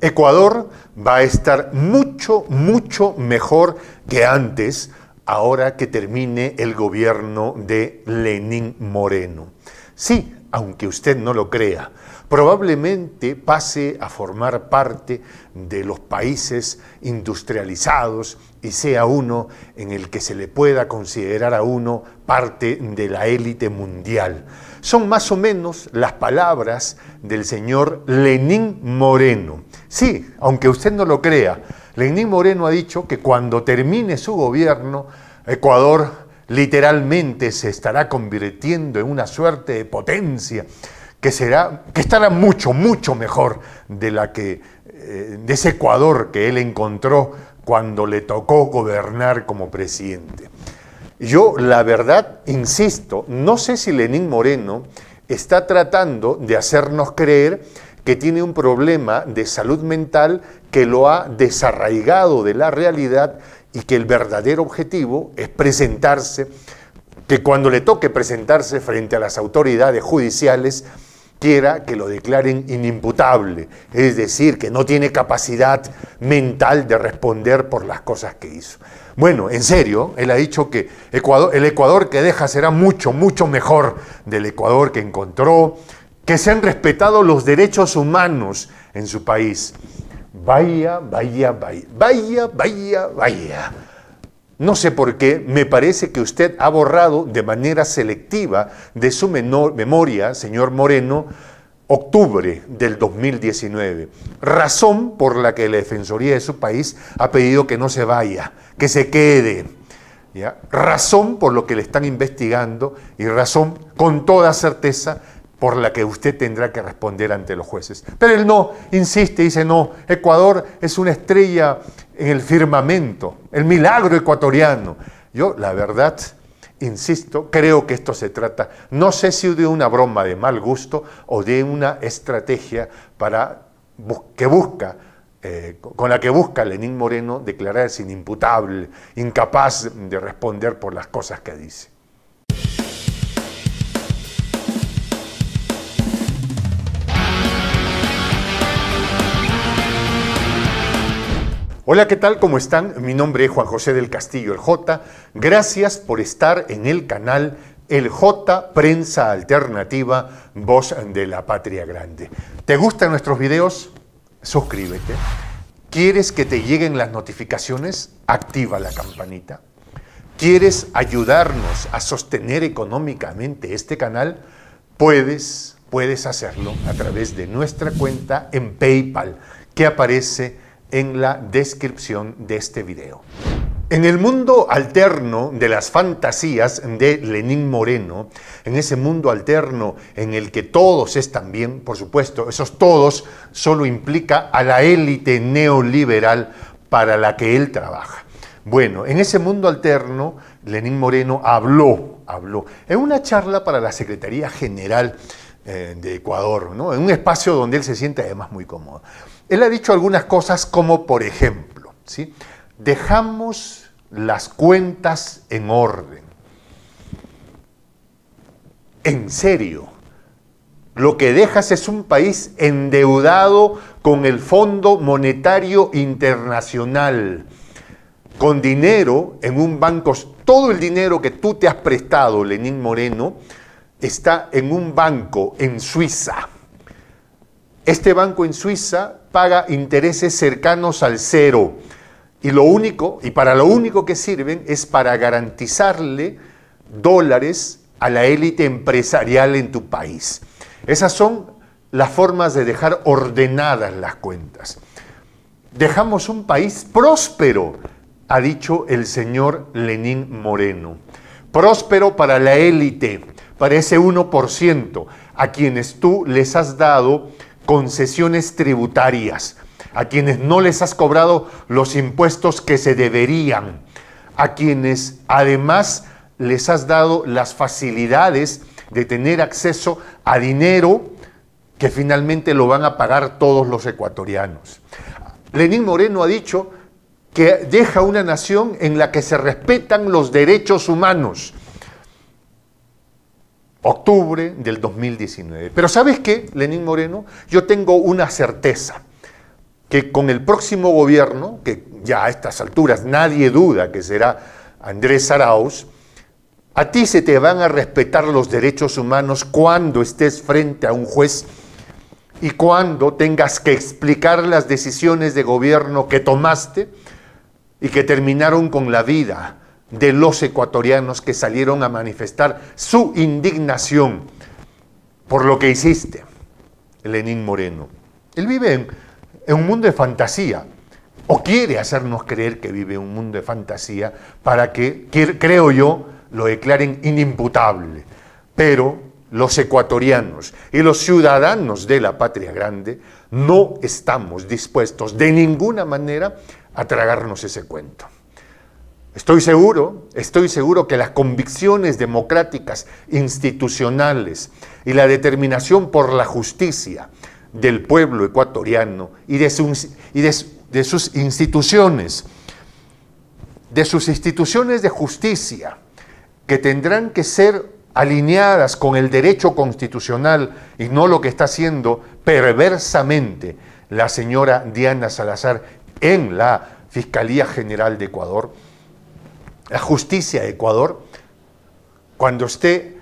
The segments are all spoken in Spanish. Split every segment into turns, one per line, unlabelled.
Ecuador va a estar mucho, mucho mejor que antes, ahora que termine el gobierno de Lenín Moreno. Sí, aunque usted no lo crea, probablemente pase a formar parte de los países industrializados y sea uno en el que se le pueda considerar a uno parte de la élite mundial. Son más o menos las palabras del señor Lenín Moreno. Sí, aunque usted no lo crea, Lenín Moreno ha dicho que cuando termine su gobierno, Ecuador literalmente se estará convirtiendo en una suerte de potencia que, será, que estará mucho, mucho mejor de, la que, eh, de ese Ecuador que él encontró cuando le tocó gobernar como presidente. Yo, la verdad, insisto, no sé si Lenín Moreno está tratando de hacernos creer que tiene un problema de salud mental que lo ha desarraigado de la realidad y que el verdadero objetivo es presentarse, que cuando le toque presentarse frente a las autoridades judiciales, quiera que lo declaren inimputable, es decir, que no tiene capacidad mental de responder por las cosas que hizo. Bueno, en serio, él ha dicho que el Ecuador que deja será mucho, mucho mejor del Ecuador que encontró, que se han respetado los derechos humanos en su país. Vaya, vaya, vaya, vaya, vaya, vaya. No sé por qué, me parece que usted ha borrado de manera selectiva de su memoria, señor Moreno, octubre del 2019, razón por la que la Defensoría de su país ha pedido que no se vaya, que se quede. Razón por lo que le están investigando y razón con toda certeza por la que usted tendrá que responder ante los jueces. Pero él no, insiste, dice, no, Ecuador es una estrella en el firmamento, el milagro ecuatoriano. Yo, la verdad, insisto, creo que esto se trata, no sé si de una broma de mal gusto o de una estrategia para, que busca, eh, con la que busca Lenín Moreno declararse inimputable, incapaz de responder por las cosas que dice. Hola, ¿qué tal? ¿Cómo están? Mi nombre es Juan José del Castillo, el J. Gracias por estar en el canal El J Prensa Alternativa, Voz de la Patria Grande. ¿Te gustan nuestros videos? Suscríbete. ¿Quieres que te lleguen las notificaciones? Activa la campanita. ¿Quieres ayudarnos a sostener económicamente este canal? Puedes, puedes hacerlo a través de nuestra cuenta en PayPal que aparece en la descripción de este video. En el mundo alterno de las fantasías de Lenín Moreno, en ese mundo alterno en el que todos están bien, por supuesto, esos todos solo implica a la élite neoliberal para la que él trabaja. Bueno, en ese mundo alterno, Lenín Moreno habló, habló, en una charla para la Secretaría General eh, de Ecuador, ¿no? en un espacio donde él se siente además muy cómodo. Él ha dicho algunas cosas como, por ejemplo, ¿sí? dejamos las cuentas en orden. En serio, lo que dejas es un país endeudado con el Fondo Monetario Internacional, con dinero en un banco, todo el dinero que tú te has prestado, Lenín Moreno, está en un banco en Suiza. Este banco en Suiza paga intereses cercanos al cero. Y lo único, y para lo único que sirven es para garantizarle dólares a la élite empresarial en tu país. Esas son las formas de dejar ordenadas las cuentas. Dejamos un país próspero, ha dicho el señor Lenín Moreno. Próspero para la élite, para ese 1%, a quienes tú les has dado concesiones tributarias, a quienes no les has cobrado los impuestos que se deberían, a quienes además les has dado las facilidades de tener acceso a dinero que finalmente lo van a pagar todos los ecuatorianos. Lenín Moreno ha dicho que deja una nación en la que se respetan los derechos humanos octubre del 2019. Pero ¿sabes qué, Lenín Moreno? Yo tengo una certeza. que con el próximo gobierno, que ya a estas alturas nadie duda que será Andrés Arauz, a ti se te van a respetar los derechos humanos cuando estés frente a un juez y cuando tengas que explicar las decisiones de gobierno que tomaste y que terminaron con la vida de los ecuatorianos que salieron a manifestar su indignación por lo que hiciste, Lenín Moreno. Él vive en, un mundo de fantasía, o quiere hacernos creer que vive en un mundo de fantasía para que, creo yo, lo declaren inimputable. Pero los ecuatorianos y los ciudadanos de la patria grande no estamos dispuestos de ninguna manera a tragarnos ese cuento. Estoy seguro, estoy seguro que las convicciones democráticas, institucionales y la determinación por la justicia del pueblo ecuatoriano y de sus, instituciones, de sus instituciones de justicia, que tendrán que ser alineadas con el derecho constitucional y no lo que está haciendo perversamente la señora Diana Salazar en la Fiscalía General de Ecuador, la justicia de Ecuador, cuando esté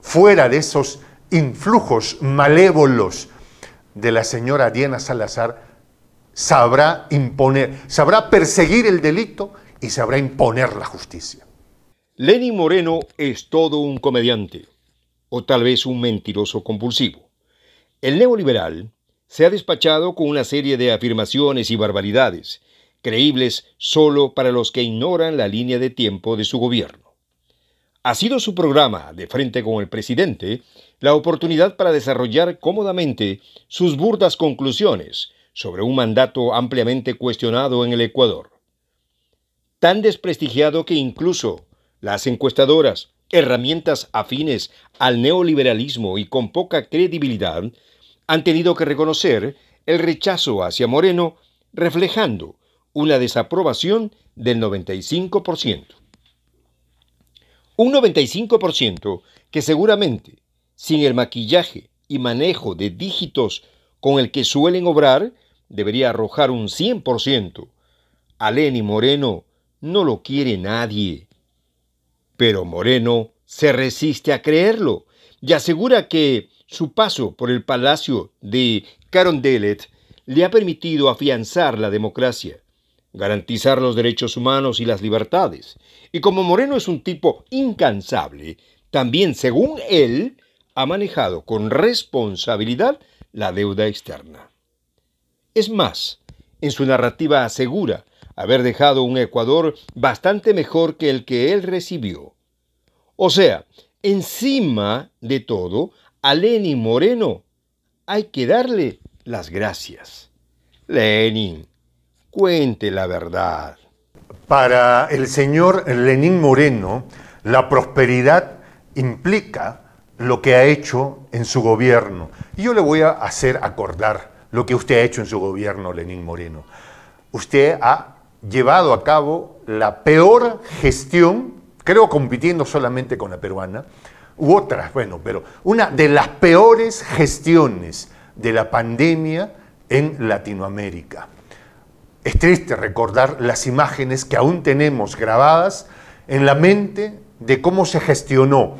fuera de esos influjos malévolos de la señora Diana Salazar, sabrá imponer, sabrá perseguir el delito y sabrá imponer la justicia.
Lenin Moreno es todo un comediante, o tal vez un mentiroso compulsivo. El neoliberal se ha despachado con una serie de afirmaciones y barbaridades, creíbles solo para los que ignoran la línea de tiempo de su gobierno. Ha sido su programa, de frente con el presidente, la oportunidad para desarrollar cómodamente sus burdas conclusiones sobre un mandato ampliamente cuestionado en el Ecuador. Tan desprestigiado que incluso las encuestadoras, herramientas afines al neoliberalismo y con poca credibilidad, han tenido que reconocer el rechazo hacia Moreno, reflejando una desaprobación del 95%. Un 95% que seguramente, sin el maquillaje y manejo de dígitos con el que suelen obrar, debería arrojar un 100%. A Lenny Moreno no lo quiere nadie. Pero Moreno se resiste a creerlo y asegura que su paso por el palacio de Carondelet le ha permitido afianzar la democracia garantizar los derechos humanos y las libertades. Y como Moreno es un tipo incansable, también, según él, ha manejado con responsabilidad la deuda externa. Es más, en su narrativa asegura haber dejado un Ecuador bastante mejor que el que él recibió. O sea, encima de todo, a Lenin Moreno hay que darle las gracias. Lenin, Cuente la verdad.
Para el señor Lenín Moreno, la prosperidad implica lo que ha hecho en su gobierno. Y yo le voy a hacer acordar lo que usted ha hecho en su gobierno, Lenín Moreno. Usted ha llevado a cabo la peor gestión, creo compitiendo solamente con la peruana, u otras, bueno, pero una de las peores gestiones de la pandemia en Latinoamérica. Es triste recordar las imágenes que aún tenemos grabadas en la mente de cómo se gestionó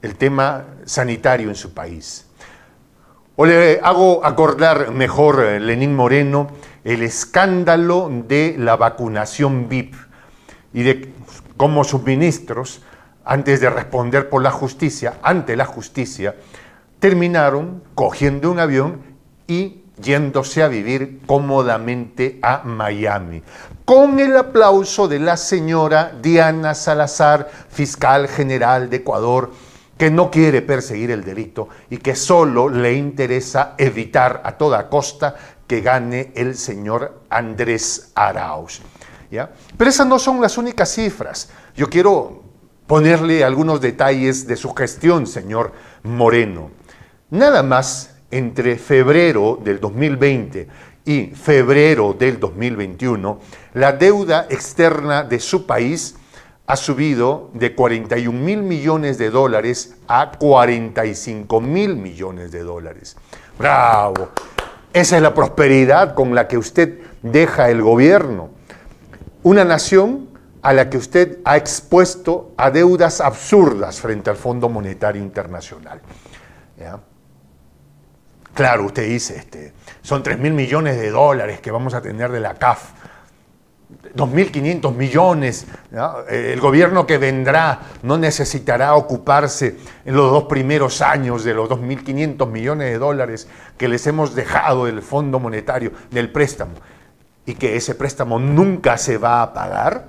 el tema sanitario en su país. O le hago acordar mejor, eh, Lenín Moreno, el escándalo de la vacunación VIP y de cómo sus ministros, antes de responder por la justicia, ante la justicia, terminaron cogiendo un avión y yéndose a vivir cómodamente a Miami, con el aplauso de la señora Diana Salazar, fiscal general de Ecuador, que no quiere perseguir el delito y que solo le interesa evitar a toda costa que gane el señor Andrés Arauz. ¿ya? Pero esas no son las únicas cifras. Yo quiero ponerle algunos detalles de su gestión, señor Moreno. Nada más entre febrero del 2020 y febrero del 2021, la deuda externa de su país ha subido de 41 mil millones de dólares a 45 mil millones de dólares. ¡Bravo! Esa es la prosperidad con la que usted deja el gobierno. Una nación a la que usted ha expuesto a deudas absurdas frente al Fondo Monetario Internacional. Claro, usted dice, este, son 3 mil millones de dólares que vamos a tener de la CAF. 2.500 millones. El gobierno que vendrá no necesitará ocuparse en los dos primeros años de los 2.500 millones de dólares que les hemos dejado del Fondo Monetario, del préstamo, y que ese préstamo nunca se va a pagar.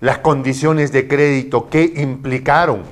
Las condiciones de crédito que implicaron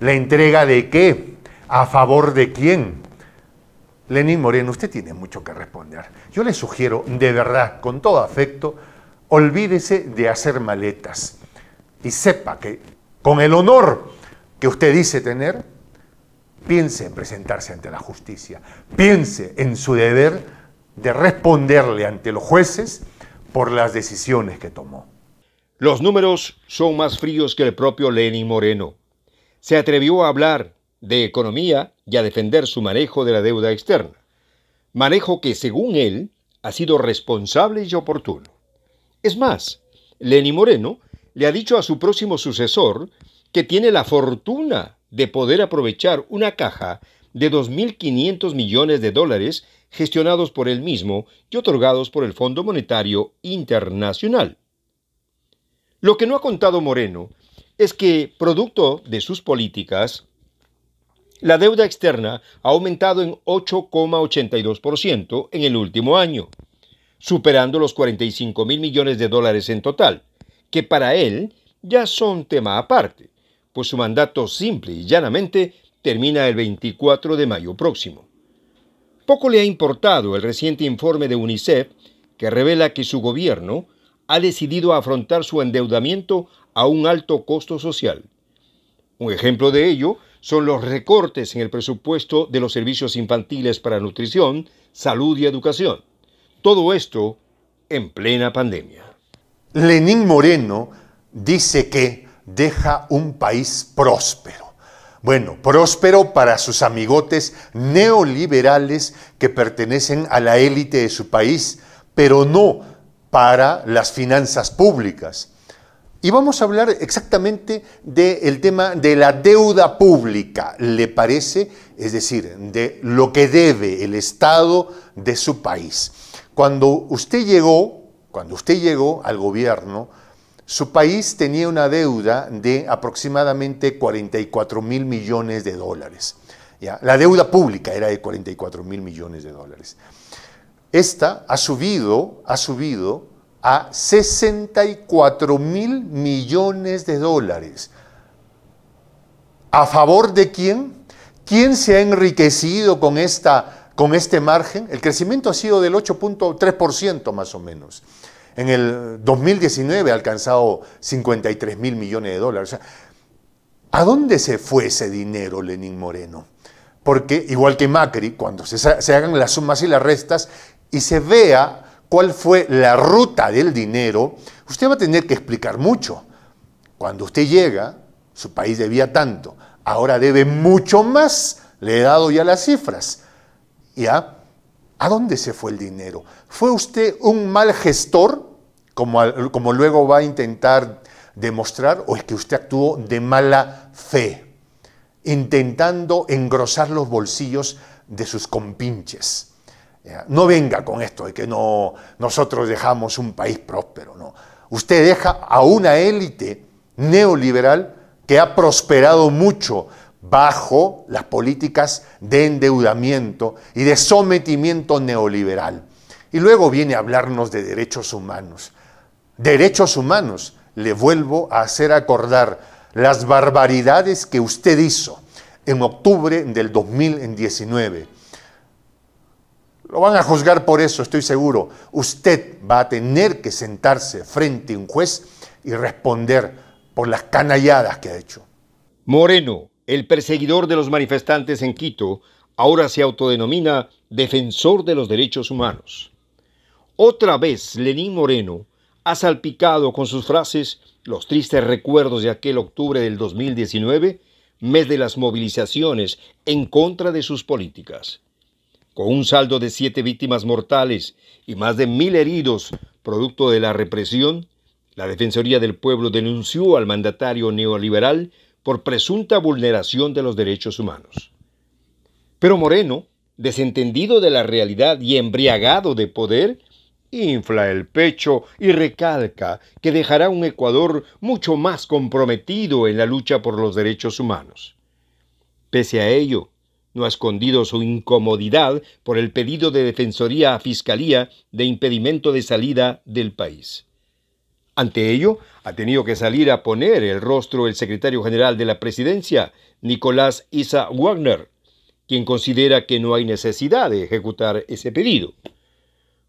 la entrega de qué, a favor de quién. Lenín Moreno, usted tiene mucho que responder. Yo le sugiero, de verdad, con todo afecto, olvídese de hacer maletas y sepa que con el honor que usted dice tener, piense en presentarse ante la justicia, piense en su deber de responderle ante los jueces por las decisiones que tomó.
Los números son más fríos que el propio Lenin Moreno. Se atrevió a hablar de economía y a defender su manejo de la deuda externa, manejo que según él ha sido responsable y oportuno. Es más, Lenny Moreno le ha dicho a su próximo sucesor que tiene la fortuna de poder aprovechar una caja de 2.500 millones de dólares gestionados por él mismo y otorgados por el Fondo Monetario Internacional. Lo que no ha contado Moreno es que, producto de sus políticas, la deuda externa ha aumentado en 8,82% en el último año superando los 45 mil millones de dólares en total, que para él ya son tema aparte, pues su mandato simple y llanamente termina el 24 de mayo próximo. Poco le ha importado el reciente informe de UNICEF que revela que su gobierno ha decidido afrontar su endeudamiento a un alto costo social. Un ejemplo de ello son los recortes en el presupuesto de los servicios infantiles para nutrición, salud y educación todo esto en plena pandemia.
Lenín Moreno dice que deja un país próspero. Bueno, próspero para sus amigotes neoliberales que pertenecen a la élite de su país, pero no para las finanzas públicas. Y vamos a hablar exactamente del tema de la deuda pública, ¿le parece? Es decir, de lo que debe el Estado de su país. Cuando usted llegó, cuando usted llegó al gobierno, su país tenía una deuda de aproximadamente 44 mil millones de dólares. ¿ya? La deuda pública era de 44 mil millones de dólares. Esta ha subido, ha subido a 64 mil millones de dólares. ¿A favor de quién? ¿Quién se ha enriquecido con esta con este margen, el crecimiento ha sido del 8.3% más o menos. En el 2019 ha alcanzado 53 mil millones de dólares. ¿A dónde se fue ese dinero, Lenín Moreno? Porque, igual que Macri, cuando se, se hagan las sumas y las restas y se vea cuál fue la ruta del dinero, usted va a tener que explicar mucho. Cuando usted llega, su país debía tanto, ahora debe mucho más, le he dado ya las cifras. ¿Ya? ¿A dónde se fue el dinero? ¿Fue usted un mal gestor, como, como luego va a intentar demostrar, o es que usted actuó de mala fe, intentando engrosar los bolsillos de sus compinches? No venga con esto de que no, nosotros dejamos un país próspero, no. Usted deja a una élite neoliberal que ha prosperado mucho bajo las políticas de endeudamiento y de sometimiento neoliberal. Y luego viene a hablarnos de derechos humanos. Derechos humanos, le vuelvo a hacer acordar las barbaridades que usted hizo en octubre del 2019. Lo van a juzgar por eso, estoy seguro. Usted va a tener que sentarse frente a un juez y responder por las canalladas que ha hecho.
Moreno, el perseguidor de los manifestantes en Quito ahora se autodenomina defensor de los derechos humanos. Otra vez Lenín Moreno ha salpicado con sus frases los tristes recuerdos de aquel octubre del 2019, mes de las movilizaciones en contra de sus políticas. Con un saldo de siete víctimas mortales y más de mil heridos producto de la represión, la Defensoría del Pueblo denunció al mandatario neoliberal por presunta vulneración de los derechos humanos. Pero Moreno, desentendido de la realidad y embriagado de poder, infla el pecho y recalca que dejará un Ecuador mucho más comprometido en la lucha por los derechos humanos. Pese a ello, no ha escondido su incomodidad por el pedido de Defensoría a Fiscalía de impedimento de salida del país. Ante ello, ha tenido que salir a poner el rostro el secretario general de la presidencia, Nicolás Isa Wagner, quien considera que no hay necesidad de ejecutar ese pedido.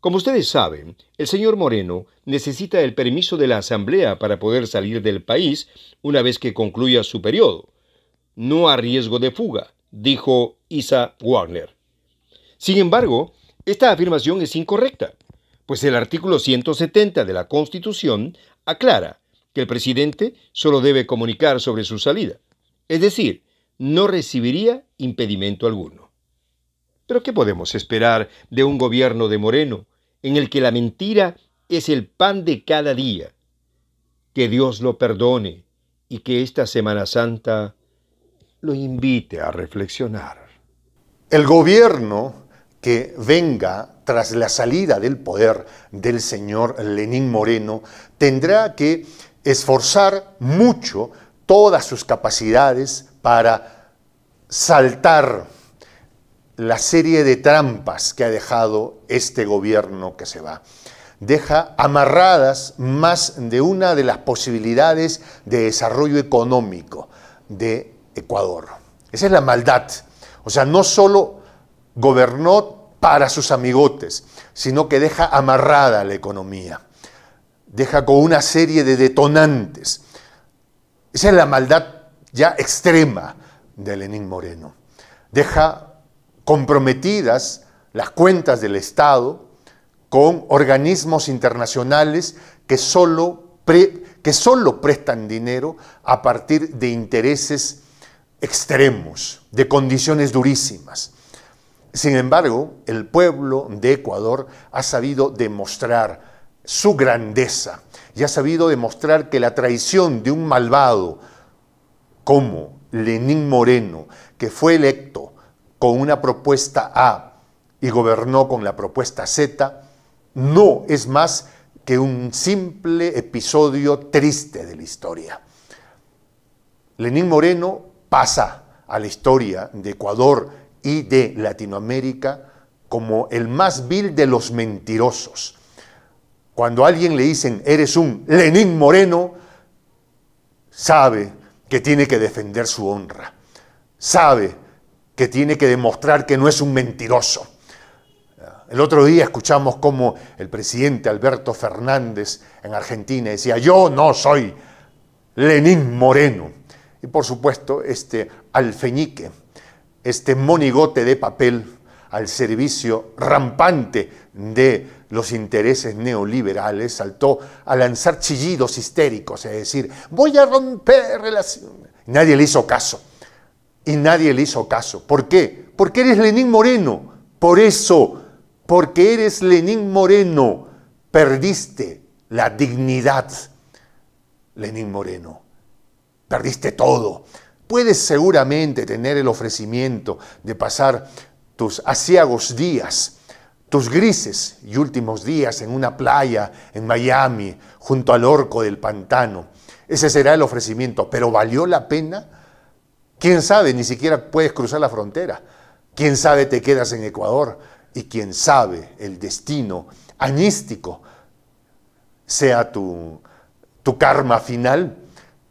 Como ustedes saben, el señor Moreno necesita el permiso de la Asamblea para poder salir del país una vez que concluya su periodo. No a riesgo de fuga, dijo Isa Wagner. Sin embargo, esta afirmación es incorrecta, pues el artículo 170 de la Constitución aclara que el presidente solo debe comunicar sobre su salida, es decir, no recibiría impedimento alguno. Pero ¿qué podemos esperar de un gobierno de Moreno en el que la mentira es el pan de cada día? Que Dios lo perdone y que esta Semana Santa lo invite a reflexionar.
El gobierno que venga tras la salida del poder del señor Lenín Moreno tendrá que esforzar mucho todas sus capacidades para saltar la serie de trampas que ha dejado este gobierno que se va. Deja amarradas más de una de las posibilidades de desarrollo económico de Ecuador. Esa es la maldad. O sea, no solo gobernó para sus amigotes, sino que deja amarrada la economía. Deja con una serie de detonantes. Esa es la maldad ya extrema de Lenín Moreno. Deja comprometidas las cuentas del Estado con organismos internacionales que solo, que solo prestan dinero a partir de intereses extremos, de condiciones durísimas. Sin embargo, el pueblo de Ecuador ha sabido demostrar su grandeza y ha sabido demostrar que la traición de un malvado como Lenín Moreno, que fue electo con una propuesta A y gobernó con la propuesta Z, no es más que un simple episodio triste de la historia. Lenín Moreno pasa a la historia de Ecuador y de Latinoamérica como el más vil de los mentirosos. Cuando a alguien le dicen, eres un Lenín Moreno, sabe que tiene que defender su honra. Sabe que tiene que demostrar que no es un mentiroso. El otro día escuchamos cómo el presidente Alberto Fernández en Argentina decía, yo no soy Lenín Moreno. Y por supuesto, este alfeñique, este monigote de papel al servicio rampante de los intereses neoliberales, saltó a lanzar chillidos histéricos, es decir, voy a romper relaciones. Nadie le hizo caso. Y nadie le hizo caso. ¿Por qué? Porque eres Lenín Moreno. Por eso, porque eres Lenín Moreno, perdiste la dignidad. Lenín Moreno, perdiste todo. Puedes seguramente tener el ofrecimiento de pasar tus asiagos días, tus grises y últimos días en una playa en Miami, junto al orco del pantano. Ese será el ofrecimiento, pero ¿valió la pena? ¿Quién sabe? Ni siquiera puedes cruzar la frontera. ¿Quién sabe te quedas en Ecuador? Y quién sabe el destino anístico sea tu, tu karma final.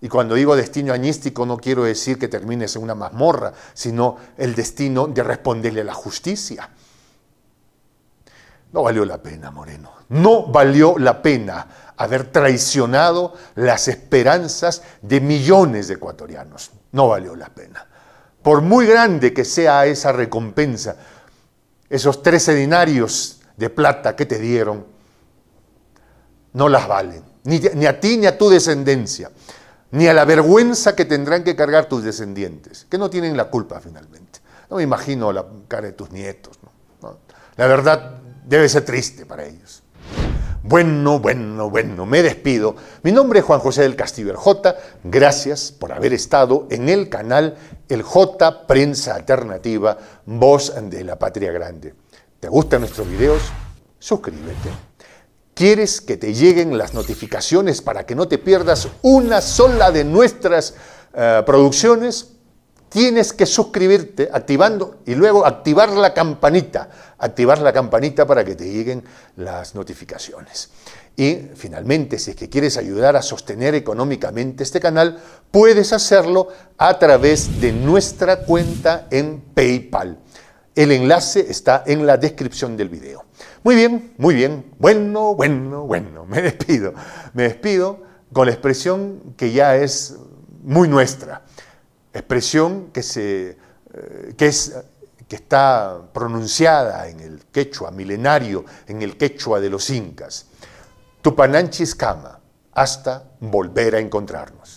Y cuando digo destino anístico no quiero decir que termines en una mazmorra, sino el destino de responderle a la justicia. No valió la pena, Moreno. No valió la pena haber traicionado las esperanzas de millones de ecuatorianos. No valió la pena. Por muy grande que sea esa recompensa, esos trece dinarios de plata que te dieron, no las valen. Ni, ni a ti ni a tu descendencia. Ni a la vergüenza que tendrán que cargar tus descendientes, que no tienen la culpa finalmente. No me imagino la cara de tus nietos. La verdad debe ser triste para ellos. Bueno, bueno, bueno, me despido. Mi nombre es Juan José del Castillo, el J. Gracias por haber estado en el canal El J Prensa Alternativa, Voz de la Patria Grande. ¿Te gustan nuestros videos? Suscríbete. ¿Quieres que te lleguen las notificaciones para que no te pierdas una sola de nuestras uh, producciones? tienes que suscribirte activando y luego activar la campanita, activar la campanita para que te lleguen las notificaciones. Y finalmente, si es que quieres ayudar a sostener económicamente este canal, puedes hacerlo a través de nuestra cuenta en PayPal. El enlace está en la descripción del video. Muy bien, muy bien. Bueno, bueno, bueno. Me despido. Me despido con la expresión que ya es muy nuestra expresión que, se, eh, que, es, que está pronunciada en el quechua milenario, en el quechua de los incas. Tupananchis Kama, hasta volver a encontrarnos.